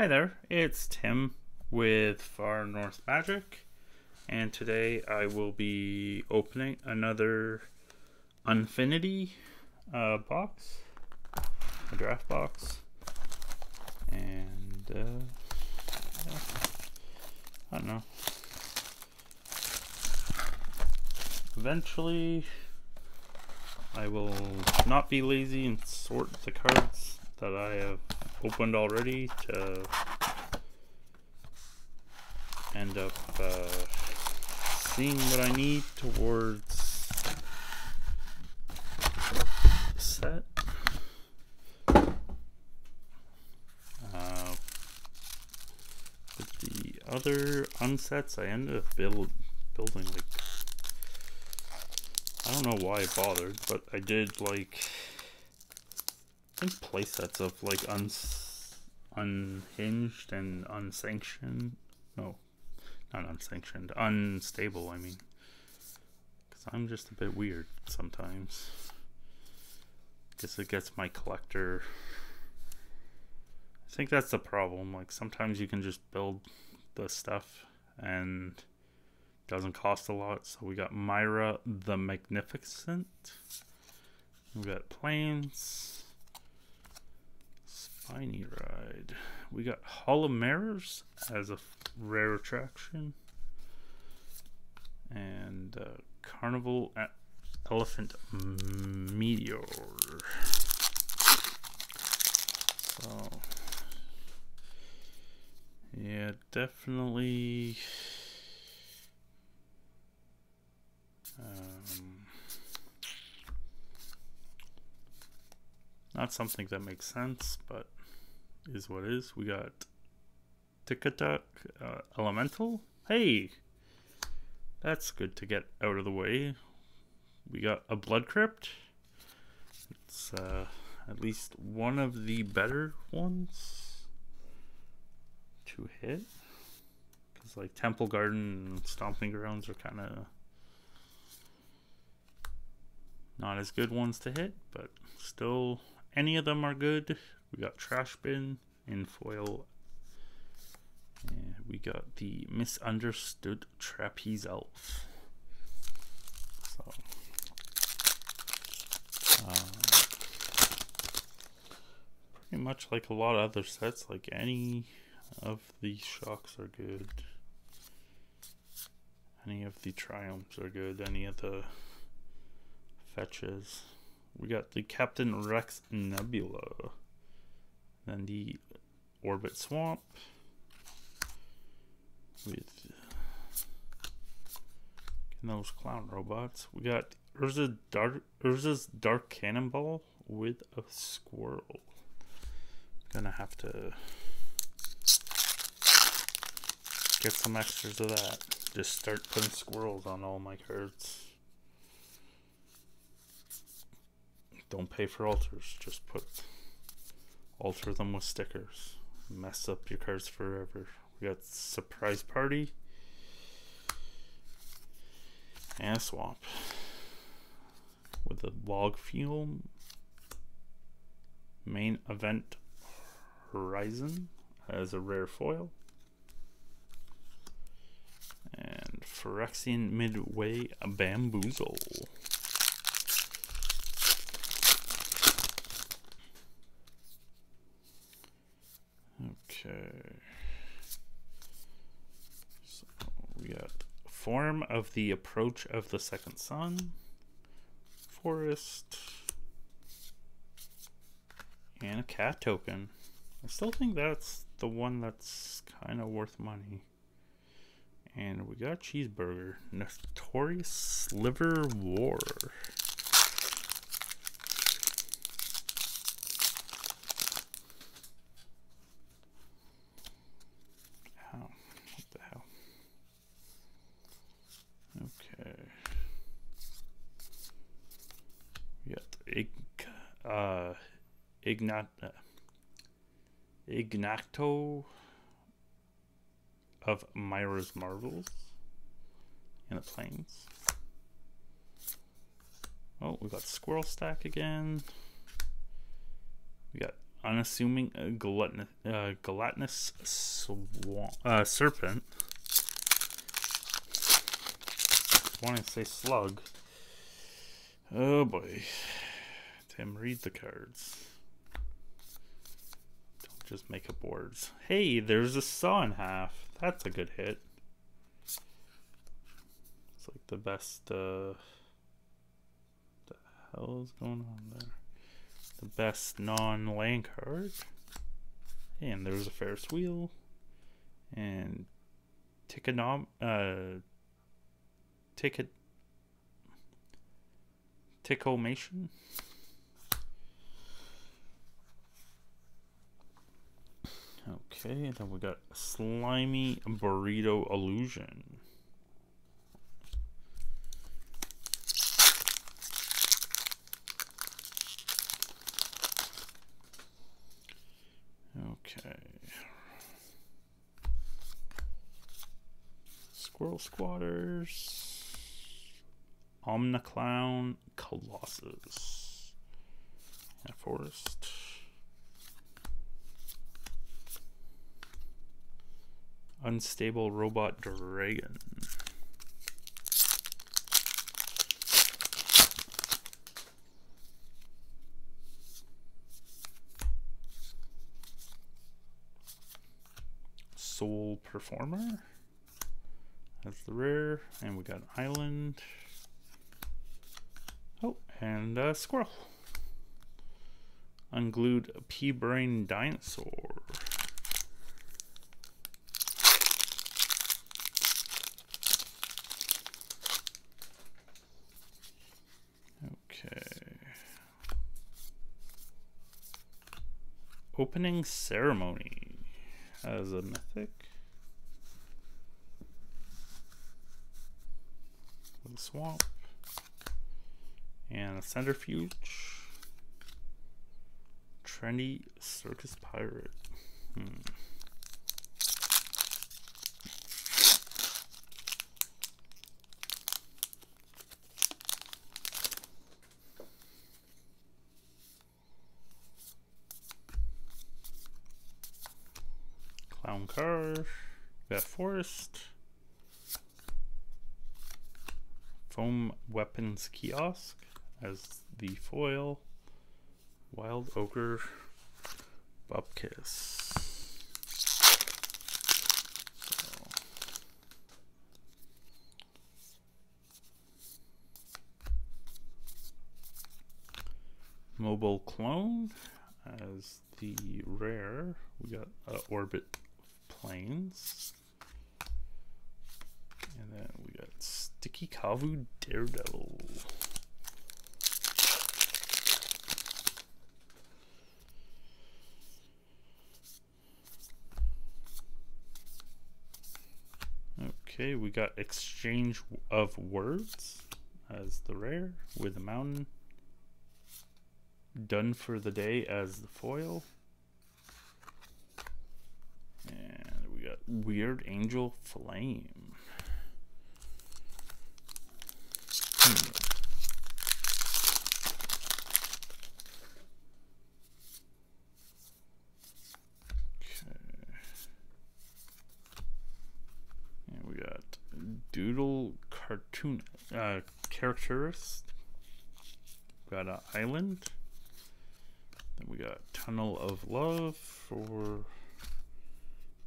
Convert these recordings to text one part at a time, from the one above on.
Hi there, it's Tim with Far North Magic, and today I will be opening another Unfinity uh, box, a draft box, and uh, I don't know. Eventually, I will not be lazy and sort the cards that I have opened already to end up uh, seeing what I need towards the set. Uh, with the other unsets, I ended up build, building like I don't know why I bothered, but I did like think playsets of like unhinged and unsanctioned. No, not unsanctioned, unstable. I mean, because I'm just a bit weird sometimes. Guess it gets my collector. I think that's the problem. Like sometimes you can just build the stuff and doesn't cost a lot. So we got Myra the Magnificent. We got Plains. Spinny Ride. We got Hall of Mirrors as a rare attraction. And uh, Carnival Elephant Meteor. So, yeah, definitely. Um, not something that makes sense, but is what is. We got Tickaduck uh, Elemental. Hey, that's good to get out of the way. We got a Blood Crypt. It's uh, at least one of the better ones to hit. Because like Temple Garden and Stomping Grounds are kind of not as good ones to hit, but still any of them are good. We got Trash Bin in foil. And we got the Misunderstood Trapeze Elf. So, um, pretty much like a lot of other sets, like any of the shocks are good. Any of the triumphs are good. Any of the fetches. We got the Captain Rex Nebula. Then the Orbit Swamp. With those clown robots. We got Urza Dark Urza's Dark Cannonball with a squirrel. Gonna have to get some extras of that. Just start putting squirrels on all my cards. Don't pay for alters. Just put alter them with stickers. Mess up your cards forever. We got surprise party and a swamp with a log fuel main event horizon as a rare foil and Phyrexian Midway Bamboozle. Okay. So we got form of the approach of the second sun, forest, and a cat token. I still think that's the one that's kind of worth money. And we got cheeseburger, notorious sliver war. Ignat, uh, Ignacto of Myra's Marvels in the plains. Oh, we got Squirrel Stack again. We got unassuming uh, gluttonous, uh, gelatinous uh, serpent. Want to say slug. Oh boy. Tim, read the cards. Just make up words. Hey, there's a saw in half. That's a good hit. It's like the best, uh... the hell is going on there? The best non-land card. And there's a Ferris wheel. And Tickanom, uh... Ticket... Ticklemation? Okay, then we got Slimy Burrito Illusion. Okay. Squirrel Squatters. Omniclown Colossus. And Forest. Unstable Robot Dragon. Soul Performer. That's the rare. And we got Island. Oh, and uh, Squirrel. Unglued P-Brain Dinosaur. Okay. Opening Ceremony as a mythic. Swamp. And a centrifuge. Trendy circus pirate. Hmm. Clown car. We got forest. Foam weapons kiosk as the foil. Wild Ogre Bupkis. So. Mobile Clone as the rare. We got uh, Orbit Plains. And then we got Sticky Kavu Daredevil. Okay, we got exchange of words as the rare with a mountain. Done for the day as the foil. And we got Weird Angel Flame. Hmm. Doodle cartoon uh, characterist. Got an island. Then we got Tunnel of Love for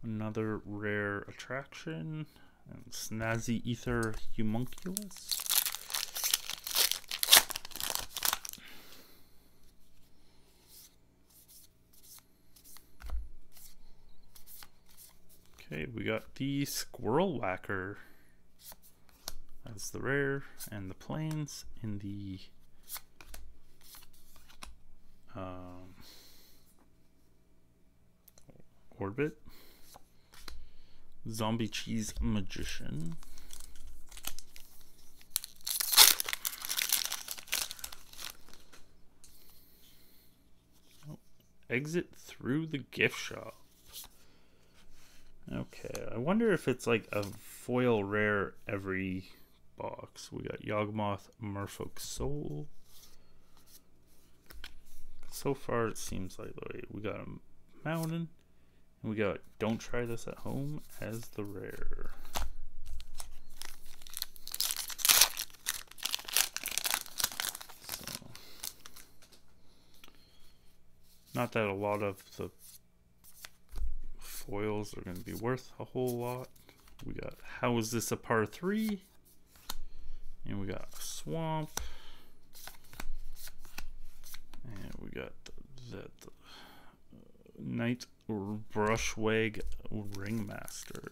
another rare attraction. And Snazzy Aether Homunculus. Okay, we got the Squirrel Whacker. That's the rare and the plains in the um, orbit. Zombie Cheese Magician. Oh, exit through the gift shop. Okay, I wonder if it's like a foil rare every box. We got Yawgmoth Merfolk Soul. so far it seems like we got a mountain and we got don't try this at home as the rare. So, not that a lot of the foils are going to be worth a whole lot. We got how is this a par three? And we got swamp. And we got that uh, Knight Brushwagg Ringmaster.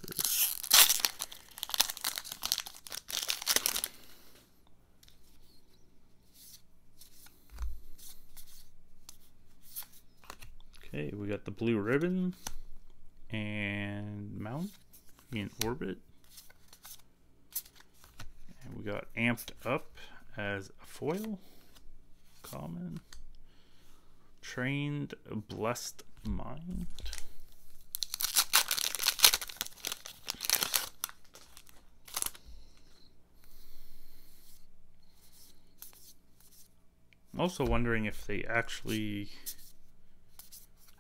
Okay, we got the blue ribbon and mount in orbit. We got amped up as a foil, common, trained, blessed mind. I'm also wondering if they actually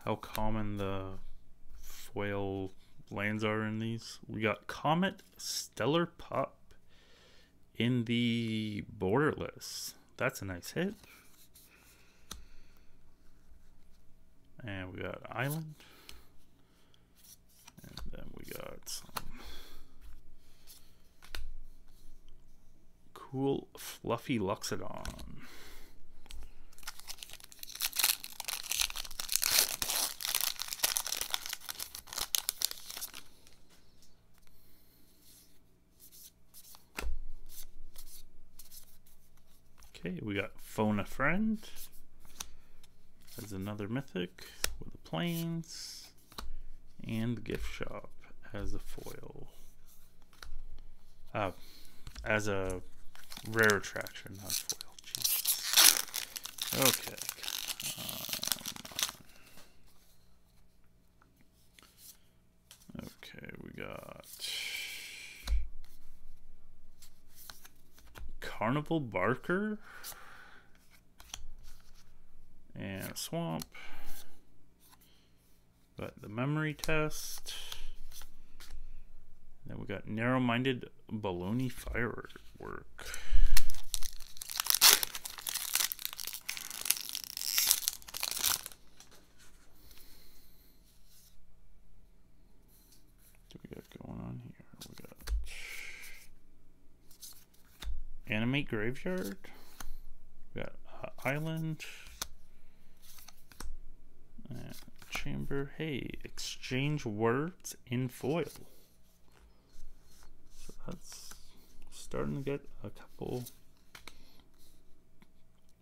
how common the foil lands are in these. We got Comet Stellar Pup in the borderless. That's a nice hit. And we got Island. And then we got some cool fluffy Loxodon. Okay, we got Phone a Friend. As another mythic with the plains. And the gift shop as a foil. Uh, as a rare attraction, not foil. Jesus. Okay. Um, okay, we got Carnival Barker and Swamp. Got the memory test. Then we got narrow-minded baloney firework. What do we got going on here? We got animate graveyard. We got island. Chamber. Hey, exchange words in foil. So that's starting to get a couple.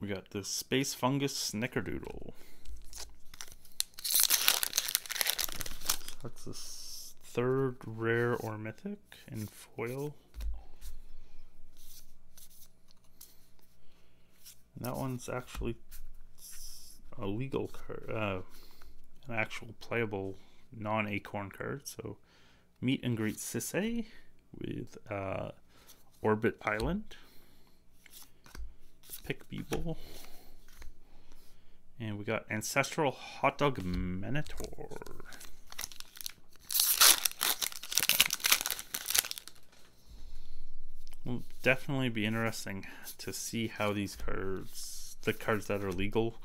We got the space fungus snickerdoodle. So that's the third rare or mythic in foil. That one's actually a legal card, uh, an actual playable non-acorn card. So meet and greet Sisay with uh, Orbit Island, Pick People, and we got Ancestral Hot Dog Minotaur. Will definitely be interesting to see how these cards, the cards that are legal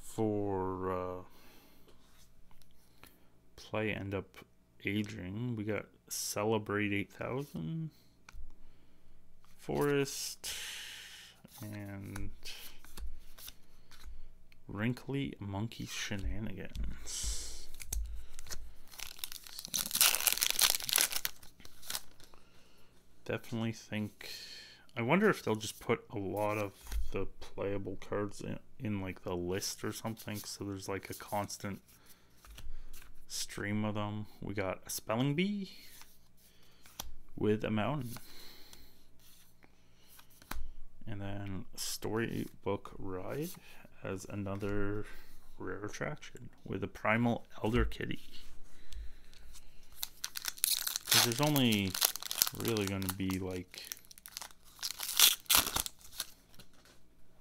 for uh, play, end up aging. We got Celebrate 8000, Forest, and Wrinkly Monkey Shenanigans. Definitely think I wonder if they'll just put a lot of the playable cards in, in like the list or something so there's like a constant stream of them. We got a spelling bee with a mountain. And then Storybook Ride as another rare attraction with a Primal Elder Kitty. Because there's only really going to be like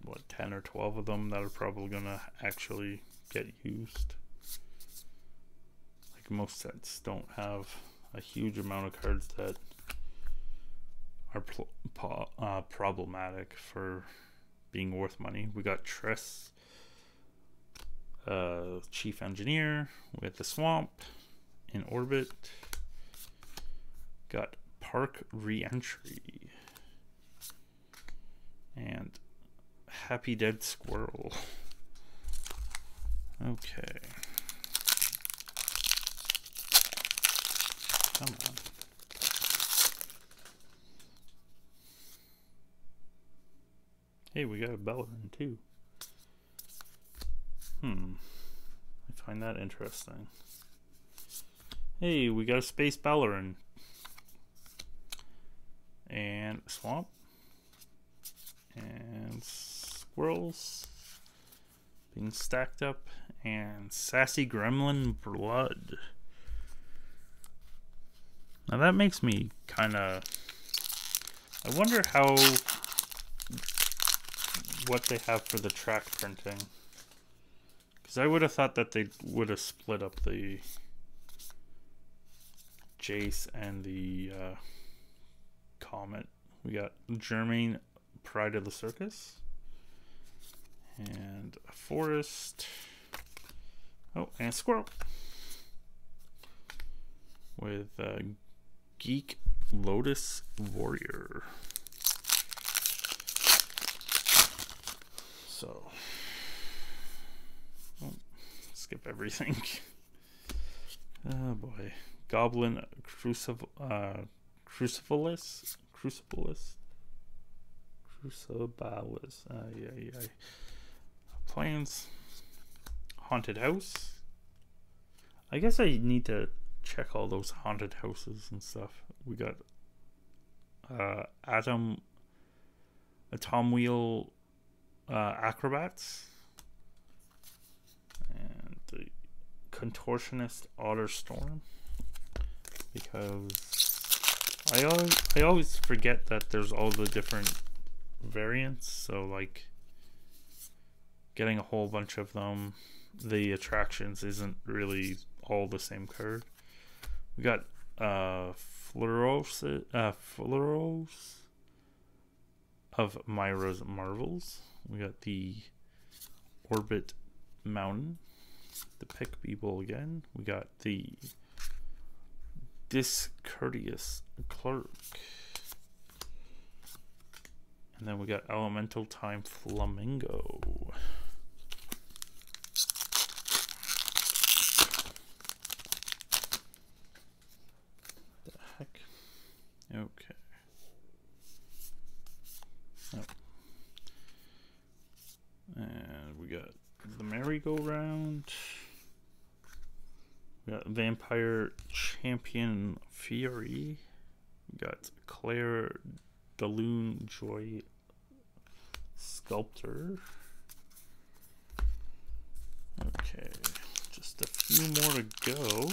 what, 10 or 12 of them that are probably going to actually get used. Like most sets don't have a huge amount of cards that are uh, problematic for being worth money. We got Truss, uh, Chief Engineer, got the Swamp in Orbit, got Park Reentry, and Happy Dead Squirrel. Okay. Come on. Hey, we got a Beleren too. Hmm. I find that interesting. Hey, we got a Space Beleren. And Swamp. And Squirrels. Being stacked up. And Sassy Gremlin Blood. Now that makes me kind of... I wonder how what they have for the track printing. Because I would have thought that they would have split up the Jace and the uh, Comet. We got Germain, Pride of the Circus. And a Forest. Oh, and a Squirrel. With uh, Geek Lotus Warrior. So, oh, skip everything. oh boy, Goblin Crucif uh, Crucifilis Crucifilis Crucibilis. Uh, yeah, yeah. Plans. Haunted house. I guess I need to check all those haunted houses and stuff. We got uh, Atom, Atom Wheel uh, acrobats and the contortionist otter storm because I always I always forget that there's all the different variants so like getting a whole bunch of them the attractions isn't really all the same card we got uh Fluoros uh of Myra's Marvels we got the Orbit Mountain, the Pick People again. We got the Discourteous Clerk. And then we got Elemental Time Flamingo. Heck? Okay. Oh. And we got the merry-go-round. Got Vampire Champion Fury. We got Claire Balloon Joy Sculptor. Okay, just a few more to go.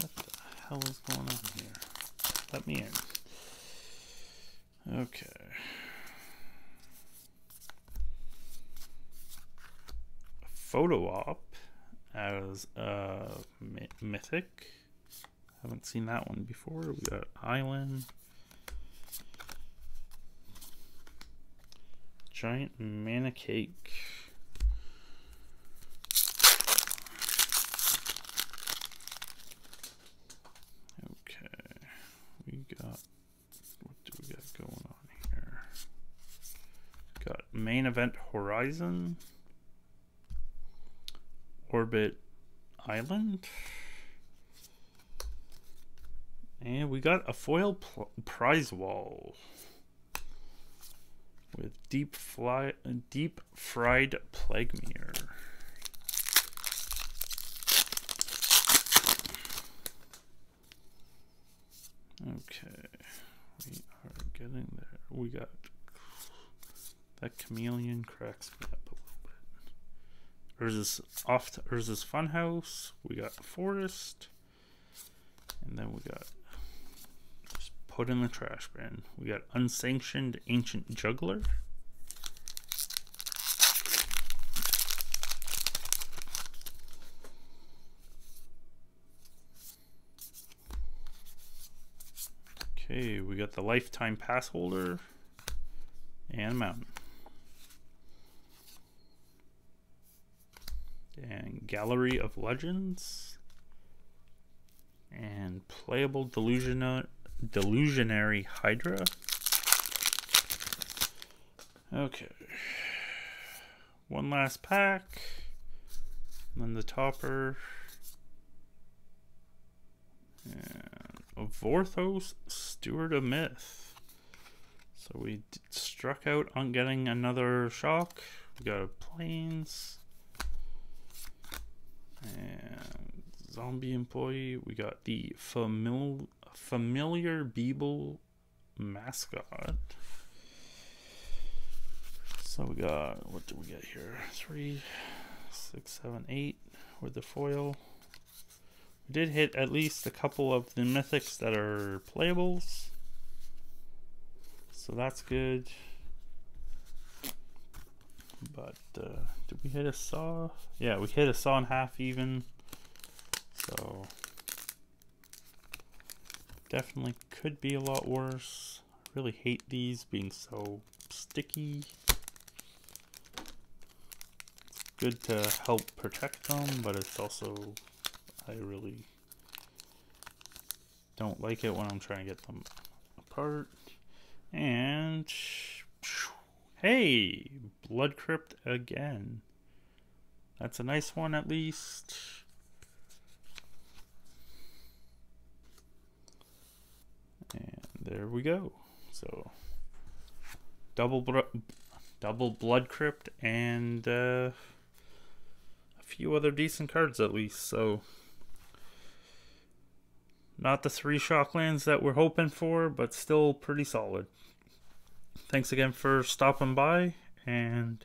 What the hell is going on here? Let me in. Okay. photo op as uh, a mythic. Haven't seen that one before. We got Island. Giant mana cake. Okay. We got what do we got going on here? Got main event horizon. Orbit Island. And we got a foil prize wall with deep fly, deep fried Plague Myr. Okay, we are getting there. We got that chameleon cracks Urza's off to Urza's Funhouse. We got Forest. And then we got just put in the trash bin. We got Unsanctioned Ancient Juggler. Okay, we got the Lifetime Pass Holder and Mountain. And Gallery of Legends. And Playable Delusionary Hydra. Okay. One last pack. And then the topper. And a Vorthos, Steward of Myth. So we struck out on getting another shock. We got a plains. And zombie employee. We got the familiar familiar Beeble mascot. So we got, what do we get here? Three, six, seven, eight with the foil. We did hit at least a couple of the mythics that are playables. So that's good. But uh, did we hit a saw? Yeah, we hit a saw in half even. So Definitely could be a lot worse. I really hate these being so sticky. It's good to help protect them, but it's also, I really don't like it when I'm trying to get them apart. And, hey, Blood Crypt again. That's a nice one at least. And there we go. So double double blood crypt and uh, a few other decent cards at least. So not the three shocklands that we're hoping for, but still pretty solid. Thanks again for stopping by and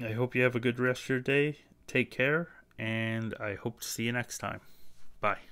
I hope you have a good rest of your day. Take care and I hope to see you next time. Bye.